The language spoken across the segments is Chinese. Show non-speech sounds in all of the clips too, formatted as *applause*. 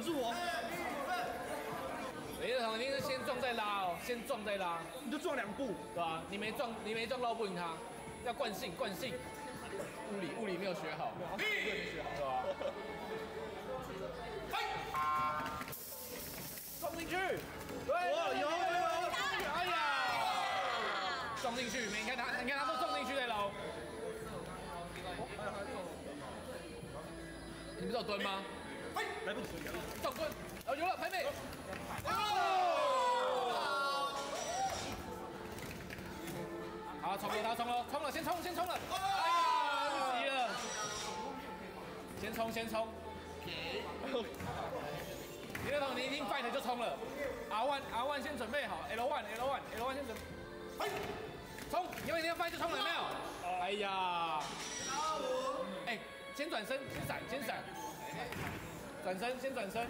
稳住哦，雷德彤一定是先撞再拉哦，先撞再拉，你就撞两步，对吧？你没撞，你没撞到不赢他，要惯性，惯性。物理物理没有学好，对吧？撞进去，对，哇，有有有，哎呀，撞进去，没你看他，你看他都撞进去在捞。你不是有蹲吗？来不及，撞蹲，哦，有了，排妹。好，冲了，他冲了，冲了，先冲，先冲了。啊，不急了。先冲，先冲。李乐彤，你一定 fight 就冲了。R one R one 先准备好，L one L one L one 先准备。冲！因为你要 fight 就冲了，有没有？哎呀。哎，先转身，先闪，先闪。转身，先转身。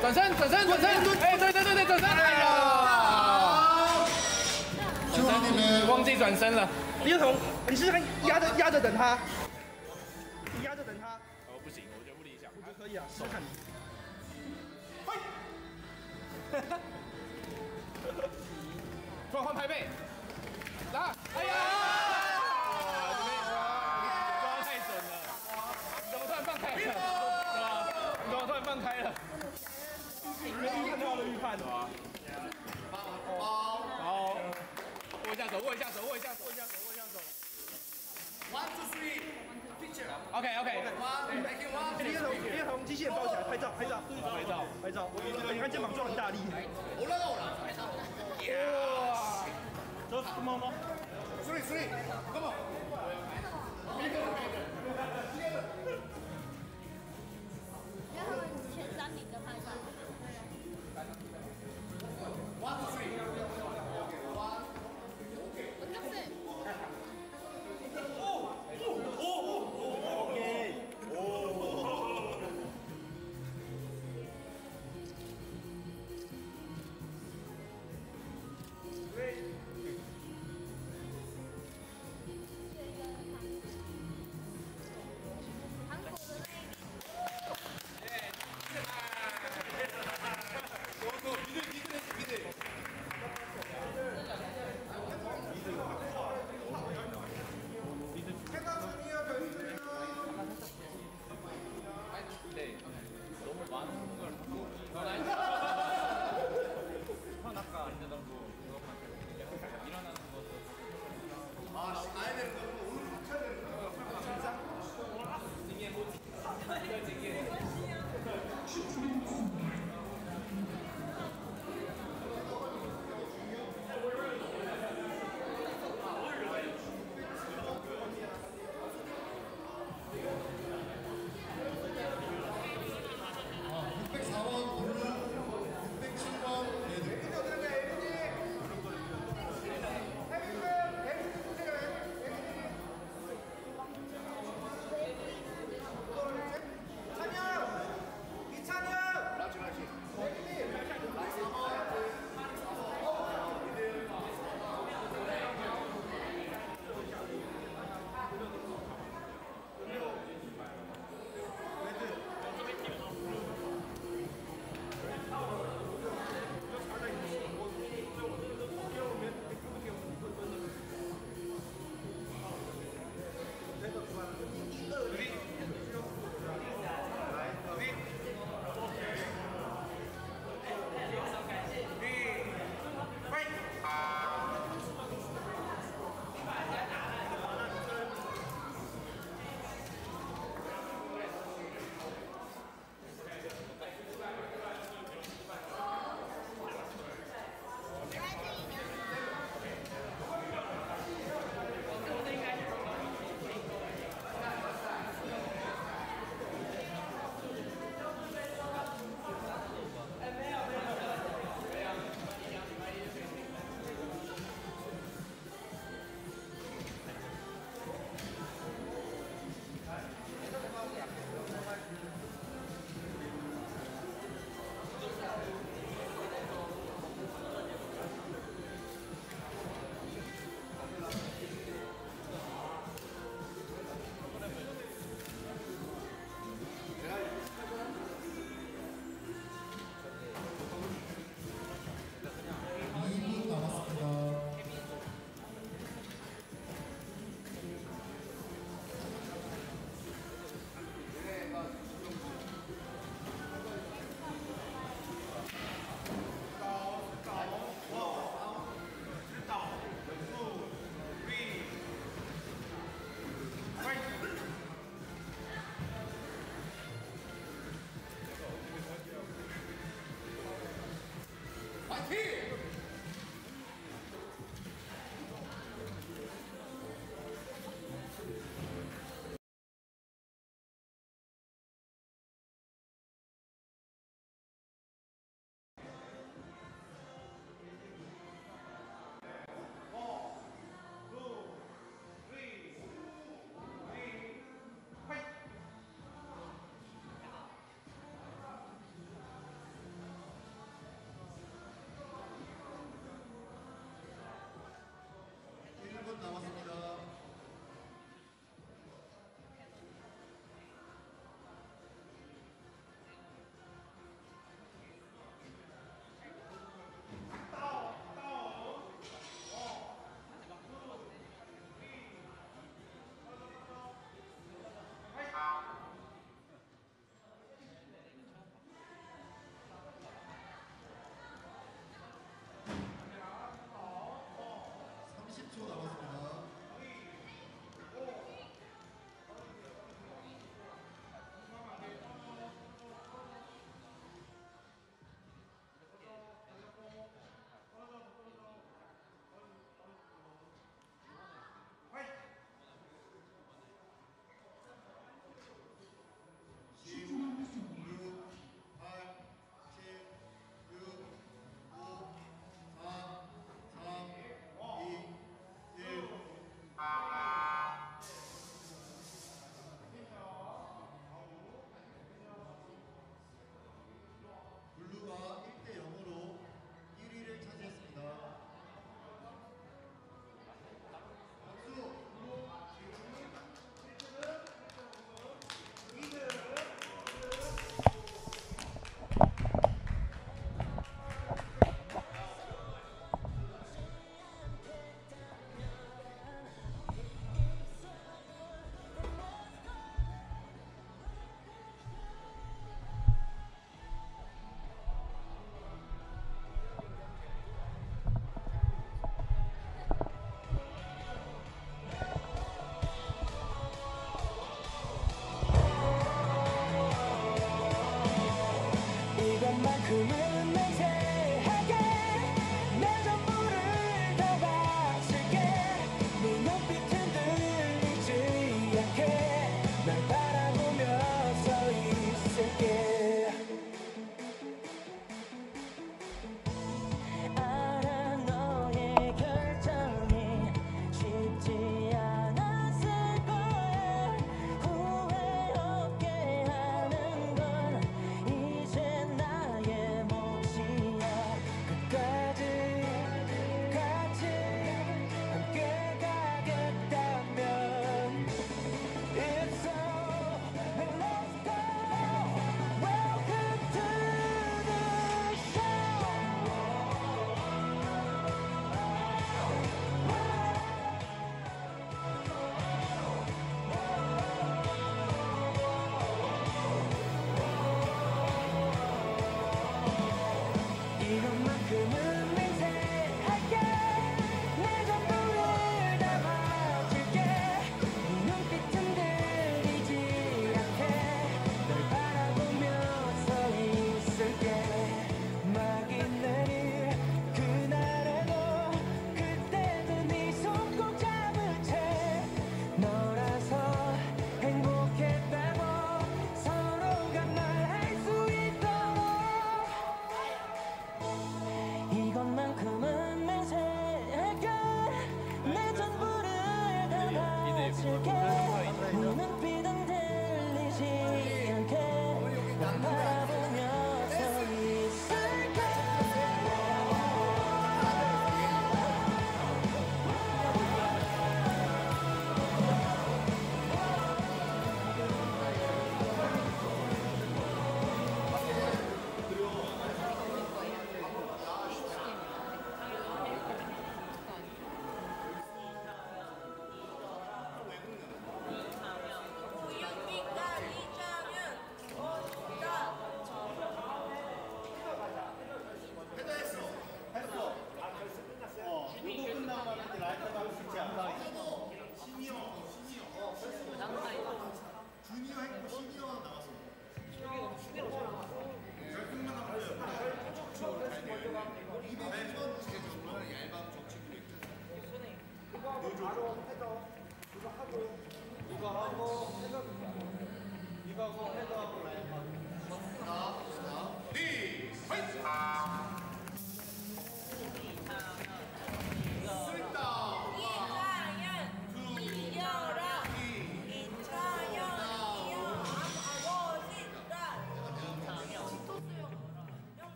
转身，转身，转身！哎，对对对对，转身！哎呀，兄弟们，忘记转身了。李友彤，你是压着压着等他，你压着等他。哦，不行，我觉得不理想。我觉得可以啊，手看。突 *laughs* 然换拍背，来，哎呀！这边抓太准了，你怎么突然放开了？是吧？你怎么突然放开了？没看到的预判的吗？好，握一下手，握一下手，握一下手，握一下手，握一下手。One two three, picture. OK OK，One, making one. 李友彤，李机器人抱起来，拍照，拍照，拍照，拍照。你看肩膀撞很大力。好了好了，哇！走，猫猫。Three, three, come on. 然后前三名的拍照。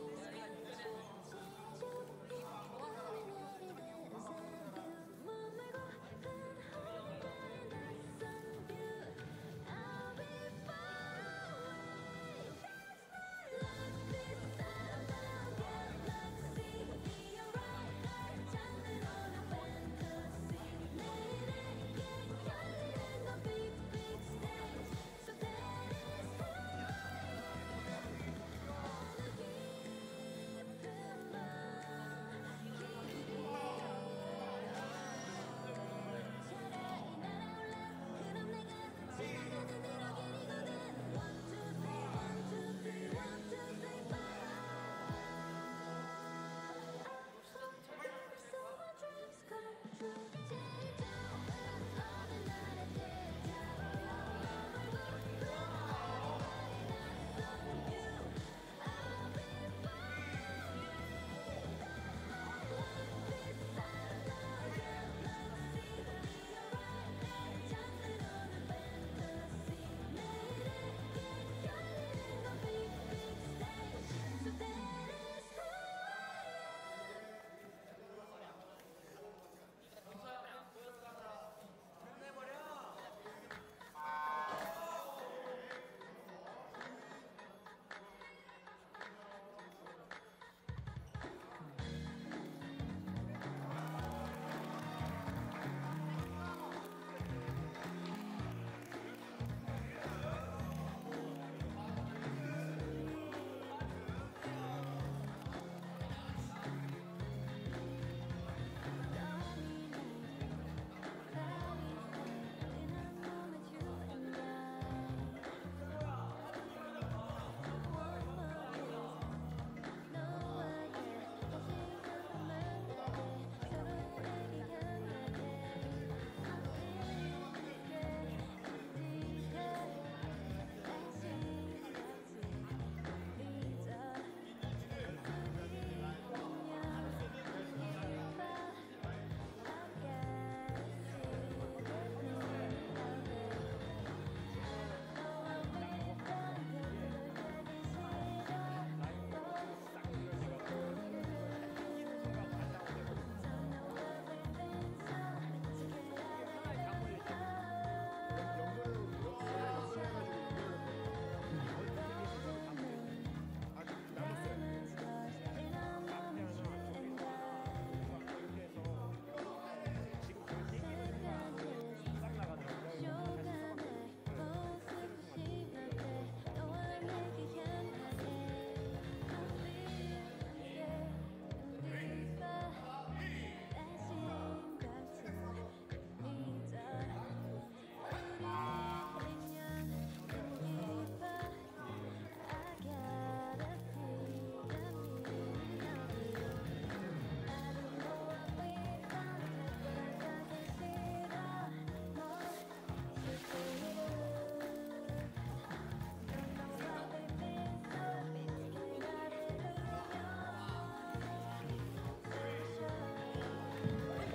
Jesus.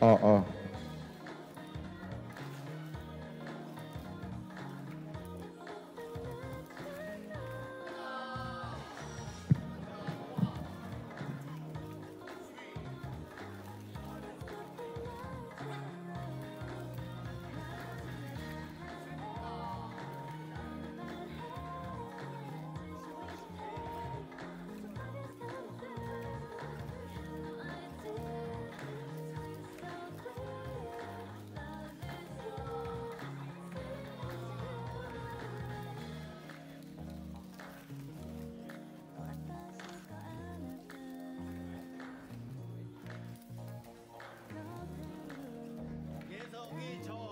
哦哦。 이저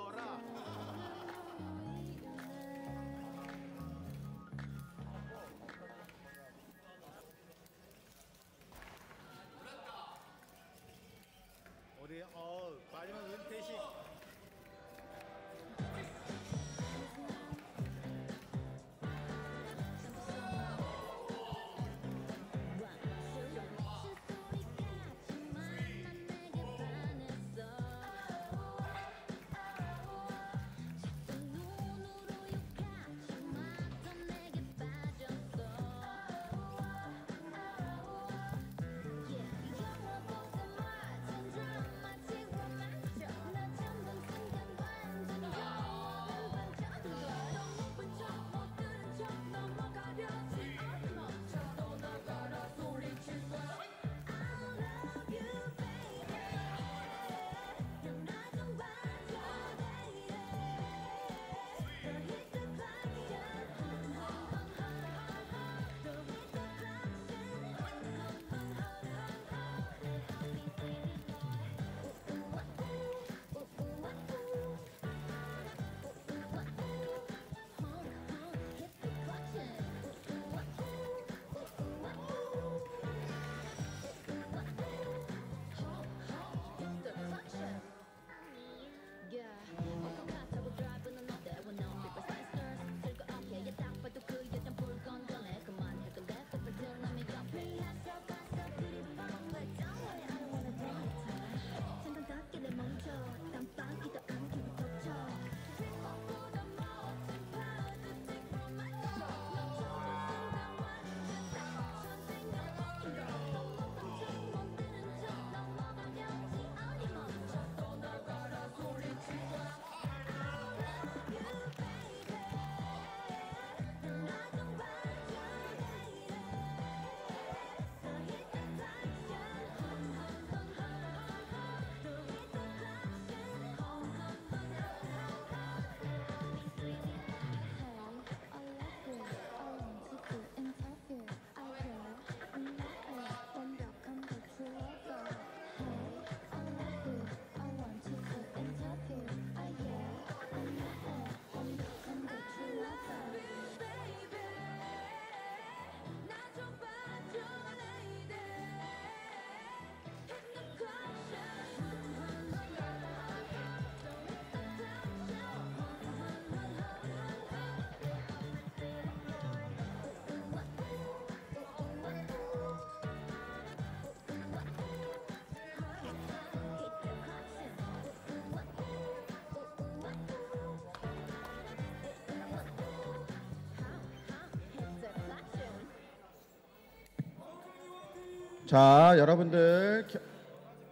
자, 여러분들 겨-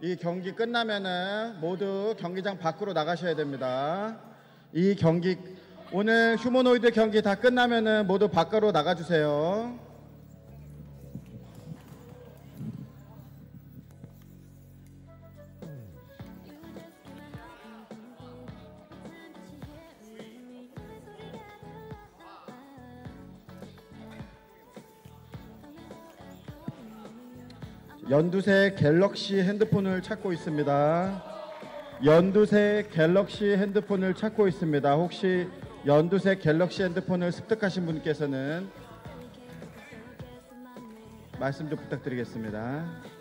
이 경기 끝나면은 모두 경기장 밖으로 나가셔야 됩니다. 이 경기 오늘 휴머노이드 경기 다 끝나면은 모두 밖으로 나가 주세요. 연두색 갤럭시 핸드폰을 찾고 있습니다. 연두색 갤럭시 핸드폰을 찾고 있습니다. 혹시 연두색 갤럭시 핸드폰을 습득하신 분께서는 말씀 좀 부탁드리겠습니다.